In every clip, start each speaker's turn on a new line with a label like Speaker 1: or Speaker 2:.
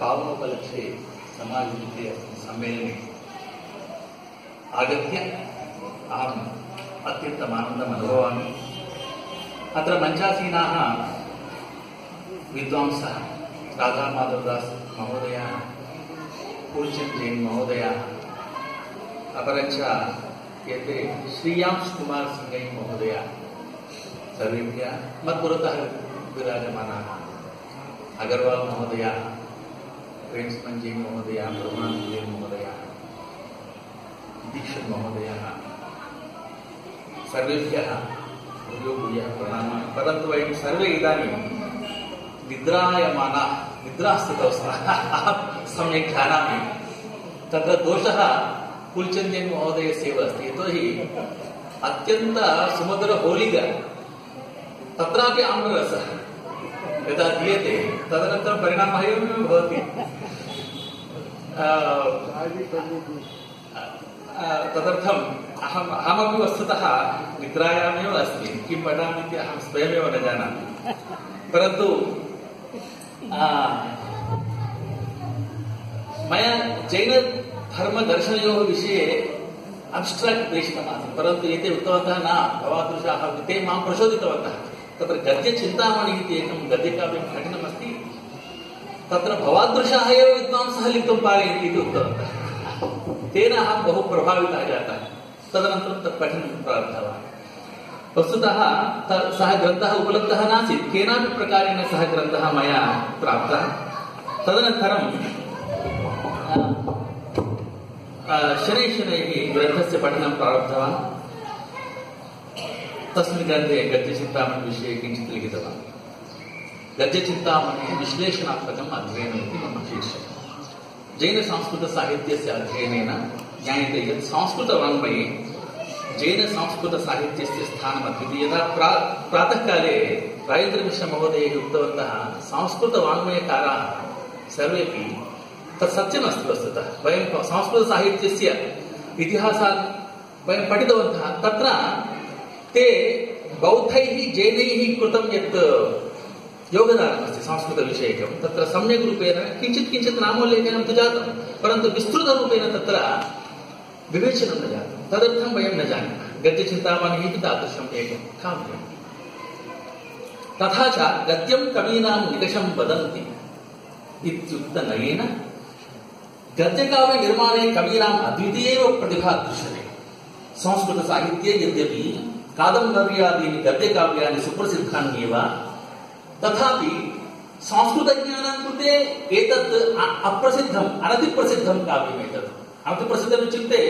Speaker 1: पावनोपलक्ष्ये समायोजिते अस्मिन् सम्मेलने आगत्य अहम् अनुभवामि। अत्र मञ्चासीनाः विद्वांसः राधामाधवदास् महोदयाः जैन् महोदयाः अपरञ्च एते श्रीयांश कुमार सिंगै महोदयाः, सर्वेभ्यः मत्पुरतः विराजमानाः। अगरवाल महोदयाः प्रिन्सिपल् जी महोदयाः ब्रह्मानन्दजी महोदयाः, दीक्षित महोदयाः, सर्वेभ्यः भूयो भूयः प्रणामः। परन्तु वयं सर्वे इदानीं निद्रायमानाः निद्रास्थितौ स्तः अहं सम्यक् जानामि। तत्र दोषः कुलचन्द्रन् महोदयस्यैव अस्ति, यतोहि अत्यन्त सुमधुर होलिग तत्रापि आम्ररसः। यदा दीयते, तदनन्तरं परिणामः एवमेव भवति। तदर्थम् अहम्, अहमपि वस्तुतः निद्रायामेव अस्मि। किं पठामि इति अहं स्वयमेव न जानामि। परन्तु मया जैनधर्मदर्शनयोः विषये अब्स्ट्राक्ट् प्रेषितमासीत् परन्तु एते उक्तवन्तः न, भवादृशाः ते माँ प्रचोदितवन्तः। तत्र गद्यचिन्तामणि इति एकं गद्यकाव्यं कठिनमस्ति तत्र भवादृशाः एव विद्वांसः लिखितुं पारयन्ति इति उक्तवन्तः। तेन अहं बहु प्रभावितः जातः। तदनन्तरं तत् पठनं प्रारब्धवान्। वस्तुतः सः ग्रन्थः उपलब्धः नासीत्। केनापि प्रकारेण सः ग्रन्थः मया प्राप्तः। तदनन्तरं शनैः शनैः ग्रन्थस्य पठनं प्रारब्धवान्। तस्मिन् ग्रन्थे गद्यचिन्तामणि विषये किञ्चित् लिखितवान् गद्यचिन्तामणि विश्लेषणात्मकम् अध्ययनम् इति मम शीर्षकम् जैनसंस्कृतसाहित्यस्य अध्ययनेन ज्ञायते यत् संस्कृतवाङ्मये जैनसंस्कृतसाहित्यस्य स्थानम् अद्वितीय यदा प्रा प्रातःकाले राजेन्द्रमिश्रमहोदयैः उक्तवन्तः संस्कृतवाङ्मयकाराः सर्वेपि तत् सत्यमस्ति वस्तुतः वयं संस्कृतसाहित्यस्य इतिहासात् वयं पठितवन्तः तत्र ते बौद्धैः जैनैः कृतं यत्, योगदानमस्ति, संस्कृतविषयकं, तत्र सम्यक् रूपेण किञ्चित् किञ्चित् नामोल्लेखनं तु जातं, परन्तु विस्तृतरूपेण तत्र विवेचनं न जातं, तदर्थं वयं न जानीमः। गद्यचिन्तामणिः इति तादृशम् एकं काव्यम्। तथा च गद्यं कवीनां निकषं वदन्ति इत्युक्तनयेन गद्यकाव्यनिर्माणे कवीनाम् अद्वितीयैव प्रतिभा दृश्यते। संस्कृतसाहित्ये यद्यपि कादम्बर्यादीनि गद्यकाव्यानि सुप्रसिद्धान्येव तथापि संस्कृतज्ञानां कृते एतत् अप्रसिद्धम् अनतिप्रसिद्धं काव्यम् एतत् अनतिप्रसिद्धम् इत्युक्ते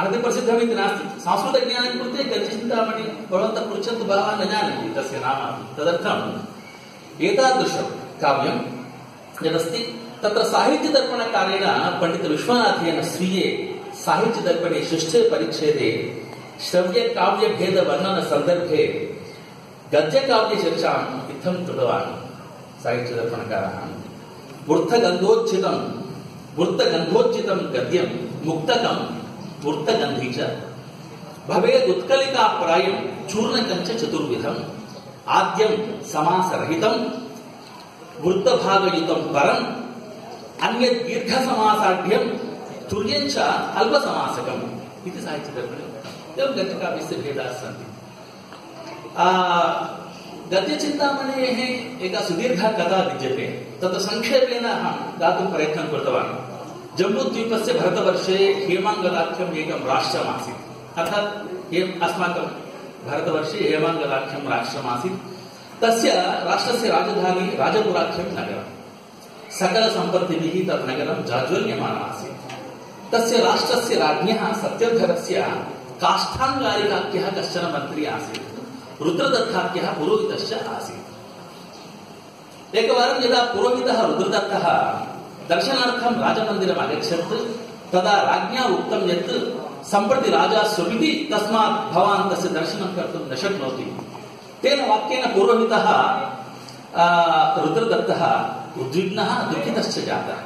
Speaker 1: अनतिप्रसिद्धमिति नास्ति संस्कृतज्ञानं कृते गद्यचिन्तामणि भवन्तः पृच्छन्तु बहवः न जानन्ति तस्य नाम तदर्थम् एतादृशं काव्यं यदस्ति तत्र साहित्यदर्पणकारेण पण्डितविश्वनाथेन स्वीये साहित्यदर्पणे षष्ठे परिच्छेदे श्रव्यकाव्यभेदवर्णनसन्दर्भे गद्यकाव्यचर्चाम् इत्थं कृतवान् साहित्यदर्पणकारः। वृत्तगन्धोच्चितं वृत्तगन्धोच्चितं गद्यं, मुक्तकं, वृत्तगन्धी च। भवेदुत्कलिकाप्रायं चूर्णकञ्च चतुर्विधम्। आद्यं समासरहितं, वृत्तभागयुतं परम्। अन्यत् दीर्घसमासाढ्यं तुर्यञ्च अल्पसमासकम् इति साहित्यदर्पणे। एवं गद्यकाव्यस्य भेदाः सन्ति। गद्यचिन्तामणेः एका सुदीर्घा कथा विद्यते। तत्र संक्षेपेण अहं दातुं प्रयत्नं कृतवान्। जम्बूद्वीपस्य भरतवर्षे हेमाङ्गलाख्यम् एकं राष्ट्रमासीत्। अर्थात् हेम् अस्माकं भरतवर्षे हेमाङ्गलाख्यं राष्ट्रमासीत्। तस्य राष्ट्रस्य राजधानी राजपुराख्यं नगरम्। सकलसम्पत्तिभिः तत् नगरं जाज्वल्यमानमासीत्। तस्य राष्ट्रस्य राज्ञः सत्यधरस्य काष्ठाङ्गारिकाख्यः कश्चन मन्त्री आसीत्। रुद्रदत्ताख्यः पुरोहितश्च आसीत्। एकवारं यदा पुरोहितः रुद्रदत्तः दर्शनार्थं राजमन्दिरम् अगच्छत्, तदा राज्ञा उक्तं यत् सम्प्रति राजा स्वपिति तस्मात् भवान् तस्य दर्शनं कर्तुं न शक्नोति। तेन वाक्येन पुरोहितः रुद्रदत्तः उद्विग्नः, दुःखितश्च जातः।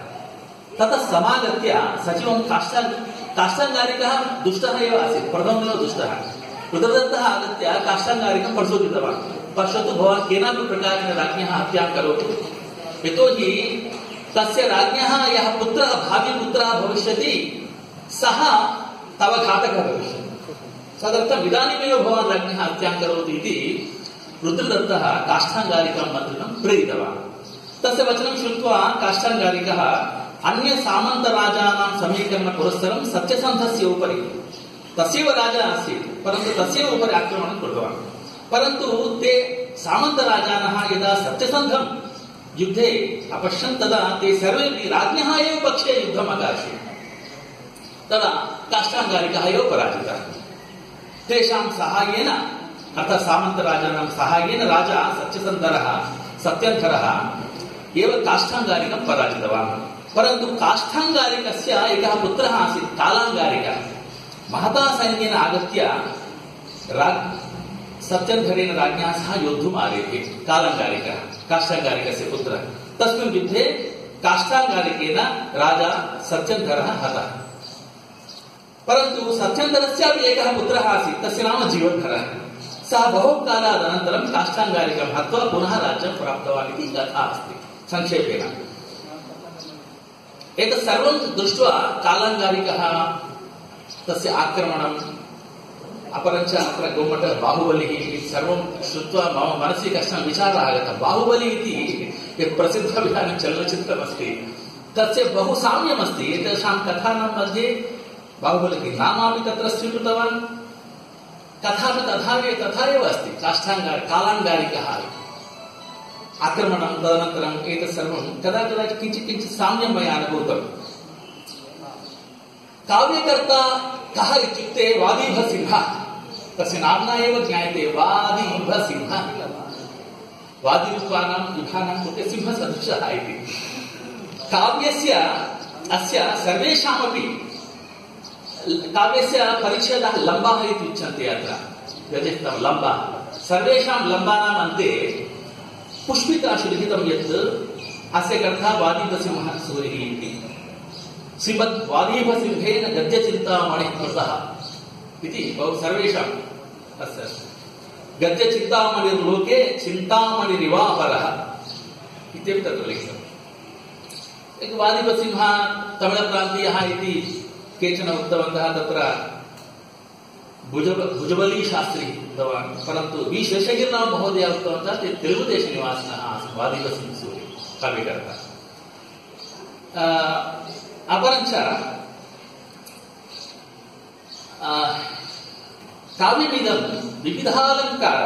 Speaker 1: ततः समागत्य सचिवं काष्ठा काष्ठाङ्गारिकः दुष्टः एव आसीत्। प्रथममेव दुष्टः। रुद्रदत्तः आगत्य काष्ठाङ्गारिकं प्रचोदितवान् पश्यतु भवान् केनापि प्रकारेण राज्ञः हत्यां करोतु। यतोहि तस्य राज्ञः यः पुत्रः, भावी पुत्रः भविष्यति, सः तव घातकः भविष्यति। तदर्थम् इदानीमेव भवान् राज्ञः हत्यां करोतु इति रुद्रदत्तः काष्ठाङ्गारिकां मन्त्रिणं अन्य सामन्तराजानां समीकरण पुरस्सरं सत्यसन्धस्य उपरि। तस्यैव राजा आसीत्, परन्तु तस्यैव उपरि आक्रमणं कृतवान्। परन्तु ते सामन्तराजानः यदा सत्यसन्धं युद्धे अपश्यन् तदा ते सर्वेपि राज्ञः एव पक्षे युद्धम् अगाशि तदा काष्ठाङ्गारिकः एव पराजितः। तेषां साहाय्येन, अर्थात् सामन्तराजानां साहाय्येन राजा सत्यसन्धरः, सत्यन्धरः एव काष्ठाङ्गारिकं पराजितवान्। परन्तु काष्ठाङ्गारिकस्य एकः पुत्रः आसीत् कालाङ्गारिकः महता सैन्येन आगत्य राज राज्ञा सह योद्धुम् आरेभे कालङ्गारिकः काष्ठाङ्गारिकस्य पुत्रः। तस्मिन् युद्धे काष्ठाङ्गारिकेन राजा सत्यन्धरः हतः। परन्तु सत्यन्धरस्यापि एकः पुत्रः आसीत्, तस्य नाम जीवन्धरः सः बहुकालादनन्तरं काष्ठाङ्गारिकं हत्वा पुनः राज्यं प्राप्तवान् इति कथा अस्ति, संक्षेपेण। एतत् सर्वं दृष्ट्वा कालाङ्गारिकः तस्य आक्रमणम्, अपरञ्च अत्र गोमठ बाहुबलिः इति सर्वं श्रुत्वा मम मनसि कश्चन विचारः आगतः। बाहुबलि बहु साम्यमस्ति। कथानां मध्ये बाहुबलिः नामापि तत्र स्वीकृतवान्। कथापि तथा तथा अस्ति। कालाङ्गारिकः आक्रमणं एतत् सर्वं कदा कदा किञ्चित् किञ्चित् साम्यं मया अनुभूतम् काव्यकर्ता कः इत्युक्ते वादीभसिंहः। तस्य नाम्ना एव ज्ञायते, वादीभसिंहः। वादिरूपाणां युधानां कृते सिंहसदृशः इति। काव्यस्य, अस्य सर्वेषामपि काव्यस्य परिच्छेदः लम्बः इति उच्यन्ते अत्र। व्यतिरिक्तं लम्बः। सर्वेषां लम्बानाम् अन्ते पुष्पिकाशु लिखितं यत् अस्य ग्रन्थः वादीभसिंहः सूरिः इति श्रीमद्वादीभसिंहेन गद्यचिन्तामणिः कृतः इति बहु सर्वेषाम् अस्य गद्यचिन्तामणिर्लोके चिन्तामणिरिवापरः इत्यपि तत्र लिखितम्। एक वादिभसिंहः तमिळप्रान्तीयः इति केचन उक्तवन्तः भुज भुजबलीशास्त्री उक्तवान् परन्तु वि शेषगिरिराव महोदय उक्तवन्तः ते तेलुगुदेशनिवासिनः आसन् वादिभसिंहसूरि काव्यकर्ता अपरञ्च काव्यमिदं विविधालङ्कार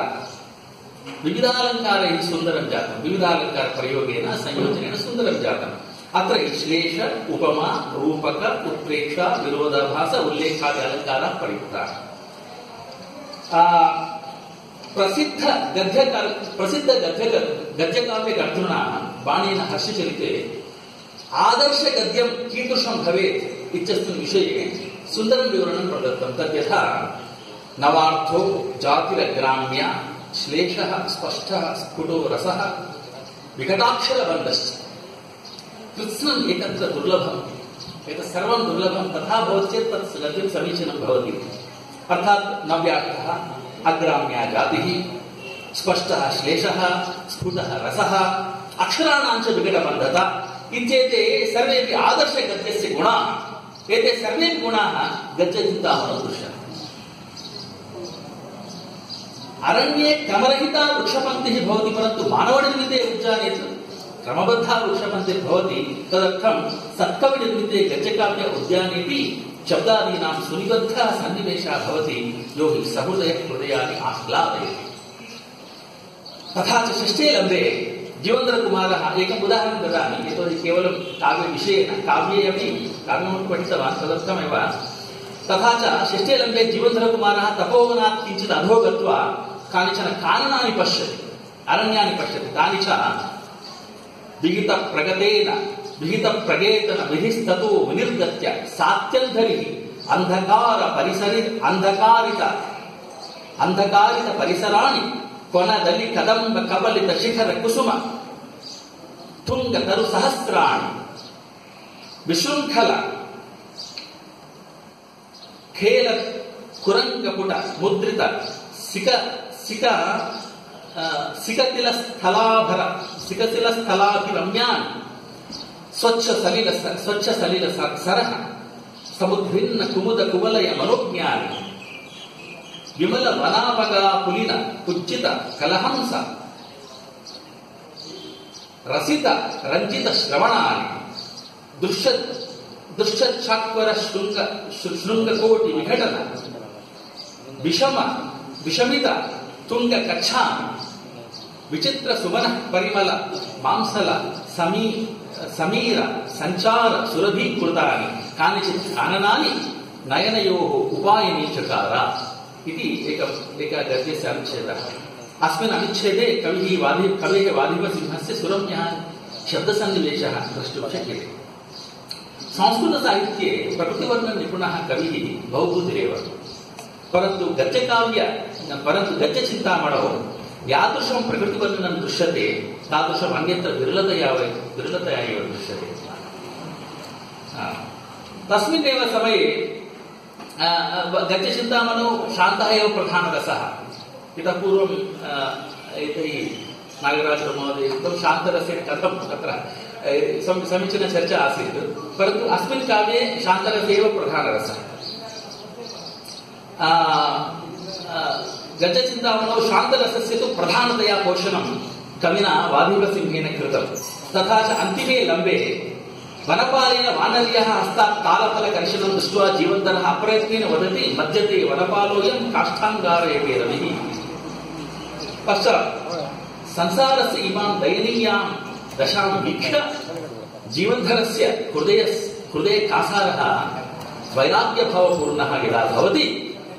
Speaker 1: विविधालङ्कारैः सुन्दरं जातं विविधालङ्कारप्रयोगेन संयोजनेन सुन्दरं जातम् अत्र श्लेष उपमा रूपक उत्प्रेक्षा विरोधाभास उल्लेखादि अलङ्काराः प्रयुक्ताः प्रसिद्ध गद्य प्रसिद्ध गद्य गद्यकाव्यकर्तृणा बाणेन हर्षचरिते आदर्श गद्यं कीदृशं भवेत् इत्यस्मिन् विषये सुन्दरं विवरणं प्रदत्तं तद्यथा नवार्थो जातिरग्राम्या श्लेषः स्पष्टः स्फुटो रसः विकटाक्षरबन्धश्च कृत्स्नम् एकत्र दुर्लभम् एतत् सर्वं दुर्लभं तथा भवति चेत् तत् गद्यं समीचीनं भवति अर्थात् नव्यार्थः अग्राम्या जातिः स्पष्टः श्लेषः, स्फुटः रसः, अक्षराणां च विकटबन्धता, इत्येते सर्वेपि आदर्शगद्यस्य गुणाः। एते सर्वेपि गुणाः गद्यचिन्तामणौ दृश्यन्ते क्रमरहिता वृक्षपङ्क्तिः भवति, परन्तु मानवनिर्मिते उद्याने क्रमबद्धा वृक्षपङ्क्तिः भवति, तदर्थं सत्कविनिर्मिते गजकाव्य उद्यानेपि शब्दादीनां सुनिबद्धः सन्निवेशः भवति। यो हि सहृदय हृदयानि आह्लादयति। तथा च षष्ठे लम्बे जीवेन्द्रकुमारः एकम् उदाहरणं ददामि। यतोहि केवलं काव्यविषयेन काव्ये अपि काव्यमपि पठितवान्, तदर्थमेव। तथा च षष्ठे लम्बे जीवेन्द्रकुमारः तपोवनात् किञ्चित् अधो गत्वा कानिचन काननानि पश्यति, अरण्यानि पश्यति। तानि च विहितप्रगतेन ಲಿಖಿತ ಪ್ರಗೇತನ ವಿಧಿಸ್ತೋ ವಿನಿರ್ಗತ್ಯ ಸಾತ್ಯಂಧರಿ ಅಂಧಕಾರ ಪರಿಸರಿ ಅಂಧಕಾರಿತ ಅಂಧಕಾರಿತ ಪರಿಸರಾಣಿ ಕೊನದಲ್ಲಿ ಕದಂಬ ಕಬಲಿತ ಶಿಖರ ಕುಸುಮ ತುಂಗ ತರು ಸಹಸ್ರಾಣಿ ವಿಶೃಂಖಲ ಖೇಲ ಕುರಂಗಪುಟ ಮುದ್ರಿತ ಸಿಕ ಸಿಕ ಸಿಕತಿಲ ಸ್ಥಲಾಭರ ಸಿಕತಿಲ ಸ್ಥಲಾಭಿರಮ್ಯಾನ್ स्वच्छ सलिल स्वच्छ सलिल सरः समुद्भिन्न कुमुद कुवलय मनोज्ञानि। विमल वनापगा पुलिन कुज्जित कलहंस। रसित रञ्जित श्रवणानि। दृश्य दृश्यच्छाक्वर शृङ्ग, शृङ्गकोटि विघटन। विषम, विषमित तुङ्ग कच्छा विचित्र सुमन परिमल मांसल समी समीर सञ्चार सुरभीकृतानि कानिचित् काननानि नयनयोः उपायनी चकार इति एक एक गद्यस्य अनुच्छेदः अस्मिन् अनुच्छेदे कविः वादि कवेः वादिवसिंहस्य सुरम्यः शब्दसन्निवेशः द्रष्टुं शक्यते संस्कृतसाहित्ये प्रकृतिवर्णनिपुणः कविः भवभूतिरेव परन्तु गद्यकाव्य परन्तु गद्यचिन्तामणौ यादृशं प्रकृतिवर्णनं दृश्यते तादृशम् अन्यत्र विरलतया वै विरलतया एव दृश्यते तस्मिन्नेव समये गद्यचिन्तामणौ शान्तः एव प्रधानरसः इतः पूर्वं एतैः नागराजमहोदय उक्तं शान्तरसेन कथं तत्र समीचीनचर्चा आसीत् परन्तु अस्मिन् काव्ये शान्तरस एव प्रधानरसः गजचिन्तामणौ शान्तरसस्य तु प्रधानतया पोषणं कविना वादिवसिंहेन कृतं तथा च अन्तिमे लम्बे वनपालेन वानर्यः हस्तात् कालफलकर्षणं दृष्ट्वा जीवन्तरः अप्रयत्नेन वदति मज्जते वनपालोऽयं काष्ठाङ्गारयते रविः पश्चात् संसारस्य इमां दयनीयां दशां वीक्ष्य जीवन्धरस्य हृदय हृदये कासारः वैराग्यभावपूर्णः यदा भवति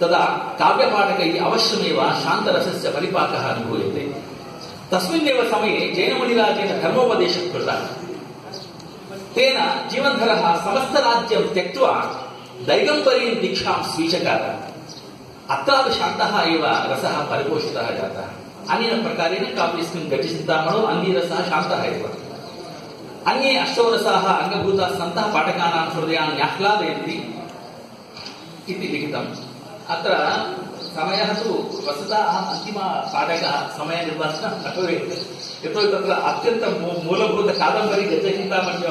Speaker 1: तदा काव्यपाठकैः अवश्यमेव शान्तरसस्य परिपाकः अनुभूयते। तस्मिन्नेव समये जैनमुनिराजेन धर्मोपदेशः कृतः तेन जीवन्धरः समस्तराज्यं त्यक्त्वा दैगम्बरीं दीक्षां स्वीचकार अत्रापि शान्तः एव रसः परिपोषितः जातः। अनेन प्रकारेण काव्यस्मिन् गतिचिन्तामणौ अन्यरसः शान्तः एव। अन्ये अष्टौ रसाः अङ्गभूताः सन्तः पाठकानां हृदयान् न्याह्लादयन्ति इति लिखितम्। अत्र समयः तु वस्तुतः अहम् अन्तिमपाठकः, समयनिर्वाचनं भवेत् यतोहि तत्र अत्यन्तं मूलभूतकादम्बरी गजचिन्तामण्य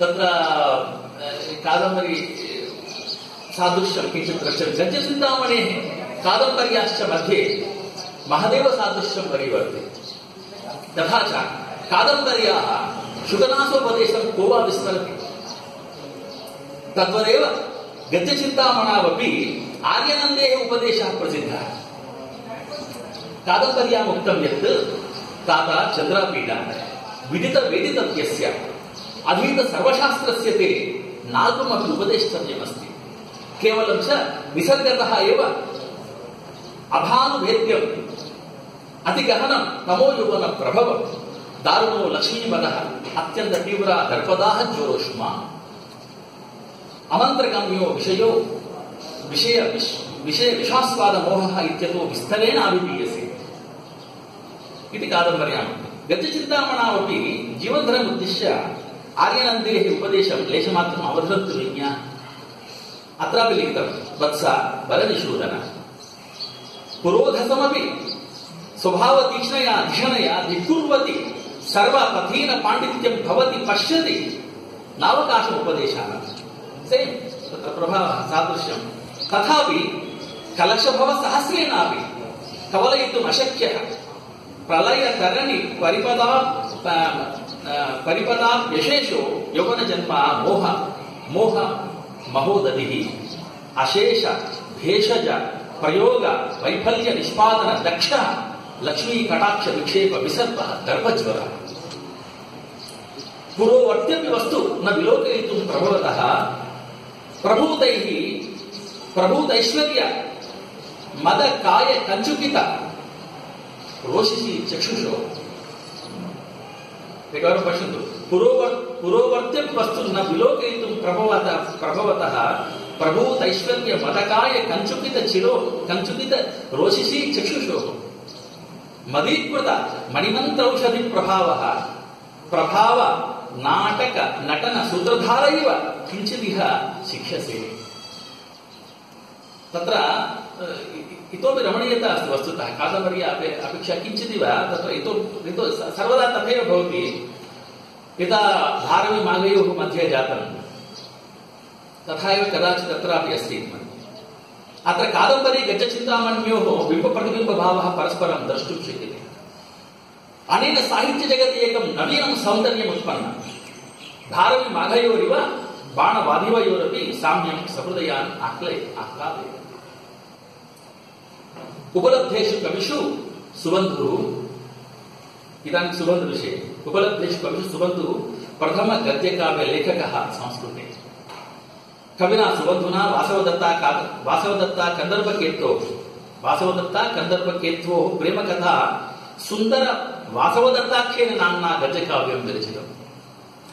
Speaker 1: तत्र कादम्बरी, सादृश्यं किञ्चित् द्रष्टव्यं गजचिन्तामणेः कादम्बर्याश्च मध्ये महदेव सादृश्यं परिवर्तते तथा च कादम्बर्याः शुकनासोपदेशं को वा विस्मरति? तद्वदेव ಗದ್ಯಚಿಂತಾಮಣಾವಪಿ ಆರ್ಯನಂದೇ ಉಪದೇಶ ಪ್ರಸಿದ್ಧ. ಕಾದಂಬರಿಯ ಮುಕ್ತಂ ಯತ್ ತಾತ ಚಂದ್ರಪೀಠ ವಿದಿತ ವೇದಿತತ್ಯಸ್ಯ. ಅಧೀತ ಸರ್ವಶಾಸ್ತ್ರಸ್ಯ ತೇ ನಾಲ್ಕು ಮತ್ತು ಉಪದೇಷ್ಟವ್ಯಮಸ್ತಿ ಕೇವಲ ವಿಸರ್ಗತಃ ಏವ ಅಭಾನುಭೇದ್ಯಂ. ಅತಿ ಗಹನಂ ನಮೋ ಯುವನ ಪ್ರಭವ. ದಾರುಣೋ ಲಕ್ಷ್ಮೀಮನಃ ಅತ್ಯಂತ ತೀವ್ರ ದರ್ಪದಾಹ ಜ್ವರೋಷ್ಮ. अमन्त्रगम्यो विषयो विषय विषय विषास्वादमोहः इत्यतो विस्तरेण अभिधीयसे। इति कादम्बर्याम्। गजचिन्तामणावपि जीवन्धरमुद्दिश्य आर्यनन्देः उपदेशं लेशमात्रम् अवधत्तु विज्ञा। अत्रापि लिखितं, वत्स बलनिषूदन। पुरोधसमपि स्वभावतीक्ष्णया धिषणया धिक्कुर्वति, सर्वपथीन पाण्डित्यं भवति पश्यति। नावकाशमुपदेशानाम् ते ప్రభావ సాదృశ్యం. తథాపి కలశభవ సహస్రేనాపి కవలయితుం అశక్య. ప్రళయ తరణి పరిపదా పరిపదా యశేషో యవన జన్మ మోహ మోహ మహోదధి. అశేష భేషజ ప్రయోగ వైఫల్య నిష్పాదన దక్ష లక్ష్మీ కటాక్ష విక్షేప విసర్ప దర్భజ్వర పురోవర్త్యవ్యవస్తు న విలోకయితుం ప్రభవత प्रभूतैः, प्रभूतैश्वर्य मद काय कञ्चुकित, रोषिषि चक्षुषो। एकवारं पश्यन्तु। पुरोवर् पुरोवर्त्यपि वस्तु न विलोकयितुं प्रभवत, प्रभवतः, प्रभूतैश्वर्य, मदकाय कञ्चुकित चिरो, कञ्चुकित रोषिषि चक्षुषोः। मदीकृत मणिमन्त्रौषधि प्रभावः, नाटक, नटन सूत्रधार किञ्चिदिह शिक्ष्यसे तत्र इतोपि रमणीयता अस्ति वस्तुतः, कादम्बर्या अपे, अपेक्षा किञ्चिदिव तत्र इतो इतो सर्वदा तथैव भवति, यदा धारवी मागयोः मध्ये जातं, तथा एव कदाचित् तत्रापि अस्ति अत्र कादम्बरी गजचिन्तामण्योः बिम्बप्रतिबिम्बभावः परस्परं द्रष्टुं शक्यते। अनेन साहित्यजगति एकं नवीनं सौन्दर्यम् उत्पन्नं धारवी माघयोरिव ಬಾಣ ಬಾಧಿವ ಇವರಪಿ ಸಾಮ್ಯಂ ಸಹೃದಯಾನ್ ಆಕ್ಲೆ ಆಗ್ತಾ ಉಪಲಬ್ಧೇಶು ಕವಿಷು ಸುಬಂಧು. ಇದಾನಿ ಸುಬಂಧ ವಿಷಯ ಉಪಲಬ್ಧೇಶು ಕವಿಷು ಸುಬಂಧು ಪ್ರಥಮ ಗದ್ಯಕಾವ್ಯ ಲೇಖಕ ಸಂಸ್ಕೃತೆ. ಕವಿನ ಸುಬಂಧುನ ವಾಸವದತ್ತ ವಾಸವದತ್ತ ಕಂದರ್ಭಕೇತ್ವೋ ವಾಸವದತ್ತ ಕಂದರ್ಭಕೇತ್ವೋ ಪ್ರೇಮ ಕಥಾ. ಸುಂದರ ವಾಸವದತ್ತಾಖ್ಯೇನ ನಾನ್ನ ಗದ್ಯಕಾವ್ಯಂ ವಿರಚಿತಂ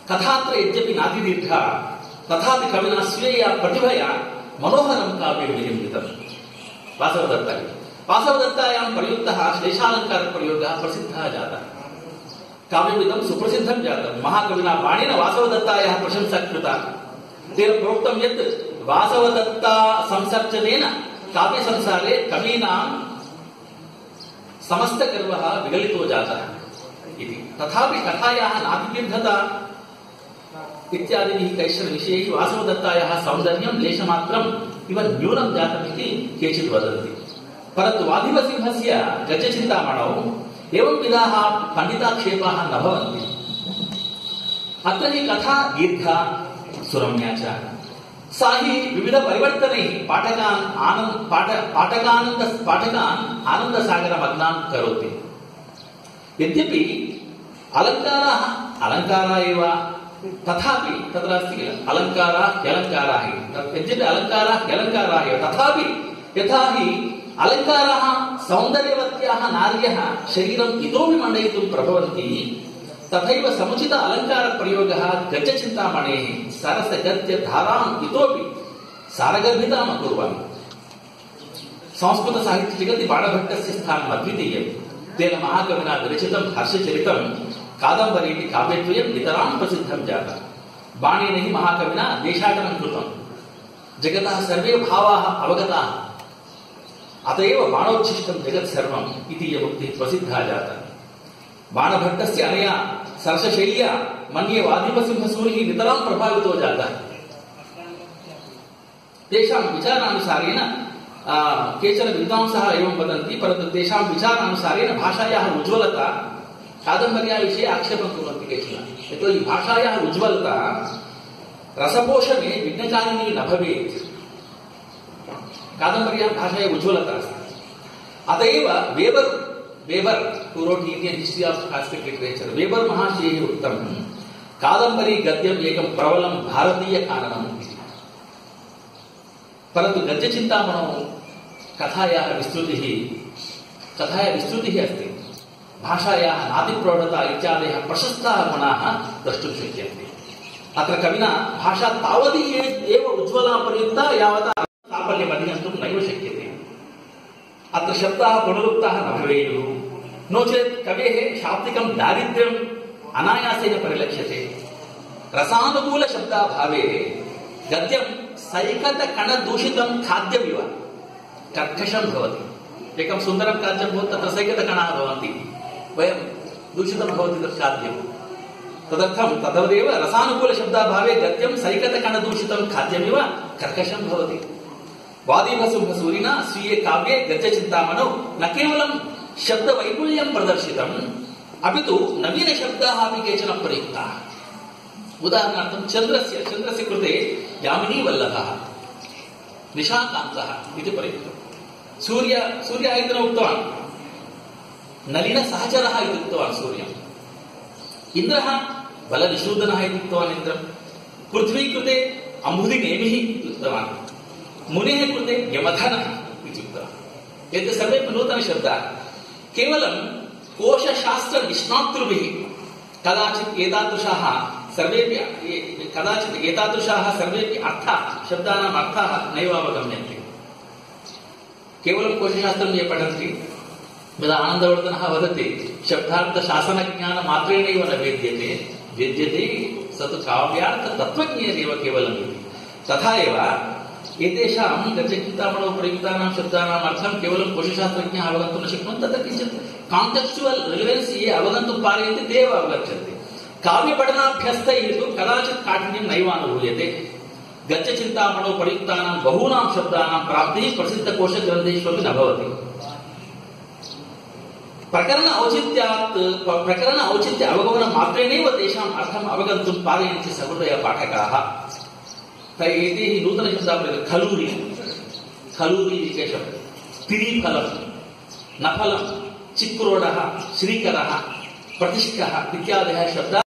Speaker 1: ಕಥಾತ್ರ ಯದ್ಯಪಿ ನಾತಿದೀರ್ಘ तथापि कविना स्वीया प्रतिभया मनोहरं काव्यं विनिर्मितम् वासवदत्ता वासवदत्तायां प्रयुक्तः श्लेषालङ्कारप्रयोगः प्रसिद्धः जातः। काव्यमिदं सुप्रसिद्धं जातं। महाकविना बाणेन वासवदत्तायाः प्रशंसा कृता। तेन प्रोक्तं यत् वासवदत्ता संसर्जनेन काव्यसंसारे कवीनां समस्तगर्वः विगलितो जातः इति। तथापि कथायाः नातिदीर्घता इत्यादिभिः कैश्चन विषयैः वासवदत्तायाः सौन्दर्यं लेशमात्रम् इव न्यूनं जातमिति केचित् वदन्ति। परन्तु वादिवसिंहस्य गजचिन्तामणौ एवंविधाः पण्डिताक्षेपाः न भवन्ति। अत्र हि कथा दीर्घा सुरम्या च। सा हि विविधपरिवर्तनैः पाठकान् आनन्द, पाठ, पाठकानन्द, पाठकान् आनन्दसागरमग्नान् करोति। यद्यपि अलङ्काराः, अलङ्कारा एव तथापि तत्र अस्ति किल? अलङ्कारा ह्यलङ्काराः यद्यपि अलङ्काराः ह्यलङ्काराः एव। तथापि यथा हि अलङ्काराः सौन्दर्यवत्याः नार्यः शरीरम् इतोपि मण्डयितुं प्रभवन्ति, तथैव समुचित अलङ्कारप्रयोगः गजचिन्तामणेः सरसगद्यधाराम् इतोपि सारगर्भिताम् अकुर्वन्। संस्कृतसाहित्यजगति बाणभट्टस्य स्थानम् अद्वितीयम् तेन महाकविना विरचितं हर्षचरितं कादम्बरी काव्यद्वयं नितरां प्रसिद्धं जातः। बाणेन हि महाकविना देशाटनं कृतं। जगतः सर्वे भावाः अवगताः। अत एव बाणोच्छिष्टं जगत् सर्वम् इति यमुक्तिः प्रसिद्धा जाता। बाणभट्टस्य अनया सरसशैल्या मन्ये वादिपसिंहसूरिः नितरां प्रभावितो जातः। तेषां विचारानुसारेण केचन विद्वांसः एवं वदन्ति, परन्तु तेषां विचारानुसारेण भाषायाः उज्ज्वलता कादम्बर्याः विषये आक्षेपं कुर्वन्ति केचन। यतोहि भाषायाः उज्ज्वलता रसपोषणे विघ्नकारिणी न भवेत्। कादम्बर्याः भाषायाः उज्ज्वलता अस्ति। अत एव Weber Weber wrote Indian history of classical literature Weber Kadambari गद्यम् एकं प्रबलं भारतीयकाननम् इति। परन्तु गद्यचिन्तामणौ कथायाः विस्तृतिः कथायाः विस्तृतिः अस्ति। भाषायाः नादिप्रवणता इत्यादयः प्रशस्ताः गुणाः द्रष्टुं शक्यन्ते। अत्र कविना भाषा तावती एव उज्ज्वला पर्यन्ता यावता साफल्यमधिगन्तुं नैव शक्यते। अत्र शब्दाः पुनरुक्ताः न भवेयुः। नो चेत् कवेः शाब्दिकं दारिद्र्यम् अनायासेन परिलक्ष्यते। रसानुकूलशब्दाभावे गद्यं सैकतकणदूषितं खाद्यमिव। कर्कशं भवति। एकं सुन्दरं खाद्यं भवति तत्र सैकतकणाः भवन्ति। वयं दूषितं भवति तत् खाद्यं। तदर्थं तद्वदेव रसानुकूलशब्दाभावे गद्यं सैकतकणदूषितं खाद्यमिव कर्कशं भवति। वादीभसुभसूरिना स्वीये काव्ये गद्यचिन्तामणौ न केवलं शब्दवैपुल्यं प्रदर्शितम्, अपि तु नवीनशब्दाः अपि केचन प्रयुक्ताः। उदाहरणार्थं चन्द्रस्य चन्द्रस्य कृते यामिनीवल्लभः, निशाकान्तः इति प्रयुक्तम्। सूर्य, सूर्यः इति न उक्तवान्। उक्तवान् सूर्यम् इन्द्रः बलनिषूदनः इति उक्तवान् इन्द्रम् पृथ्वी कृते इति उक्तवान् मुनेः कृते यमधनः एते सर्वेपि नूतनशब्दाः केवलं कोशशास्त्रनिष्णातृभिः कदाचित् एतादृशाः सर्वेपि कदाचित् एतादृशाः सर्वेपि अर्थाः शब्दानाम् अर्थाः नैव अवगम्यन्ते केवलं कोशशास्त्रं ये पठन्ति यदा आनन्दवर्धनः वदति, शब्दार्थशासनज्ञानमात्रेणैव न वेद्यते वेद्यते स तु काव्यार्थतत्त्वज्ञेनैव केवलम् इति तथा एव एतेषां गजचिन्तामणौ प्रयुक्तानां शब्दानाम् अर्थं केवलं कोशशास्त्रज्ञाः अवगन्तुं न शक्नुवन्ति तत्र किञ्चित् कान्टेक्चुवल् रिलेवेन्स् ये अवगन्तुं पारयन्ति, ते एव अवगच्छन्ति। काव्यपठनाभ्यस्तैः तु कदाचित् काठिन्यं नैवानुभूयते गजचिन्तामणौ प्रयुक्तानां बहूनां शब्दानां प्राप्तिः प्रसिद्धकोशग्रन्थेष्वपि न भवति। प्रकरण औचित्यात् प्रकरण औचित्य अवगमन मात्रेणैव तेषाम् अर्थम् अवगन्तुं पारयन्ति सहृदय पाठकाः। त नूतनशब्दाः खलूरि। खलूरि शब्दः तिरिफलं नफलं चिक्रोडः, श्रीकरः, प्रतिष्ठः इत्यादयः शब्दाः